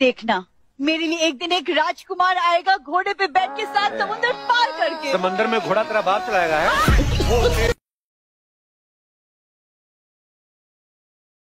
देखना मेरे लिए एक दिन एक राजकुमार आएगा घोड़े पे बैठ के साथ हाँ। समुंदर पार करके। समंदर में घोड़ा तेरा बाप चलाएगा है? हाँ।